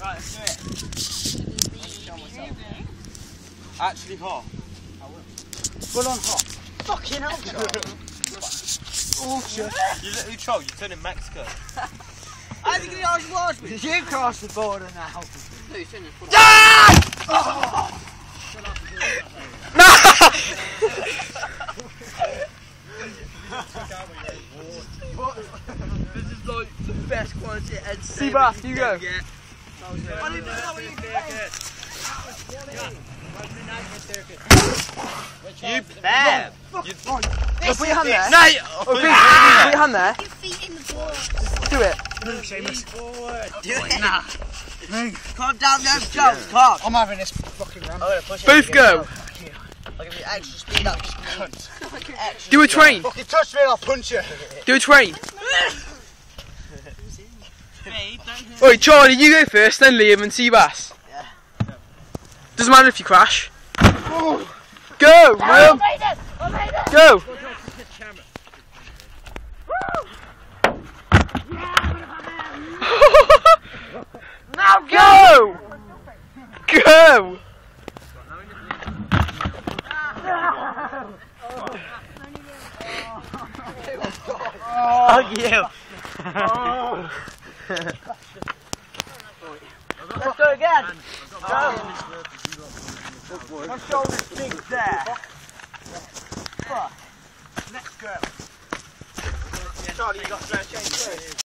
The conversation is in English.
Right, let's do it. Actually hot. Full on hot. Fucking hell, Oh, shit. You little troll, you're turning Mexico. I think he always was me. You crossed the border now. This is like the best quality and Seabass, you go. I didn't know you You Bam! You, put your hand there. no! Oh, Pete, put your hand there. Your feet in the ball. Do it. Do it now. Calm down, no jumps, calm. I'm having this fucking run. Both go. I'll give you extra speed up. Extra Do a train. Fucking touch me and I'll punch you. Do a train. Oi, Charlie, you go first, then Liam and Seabass. Yeah. Doesn't matter if you crash. Go, Liam. Go. now go. Go. Fuck you. Let's do it again. Go. My shoulder's big there. Fuck. Next girl. Charlie, you got to change first.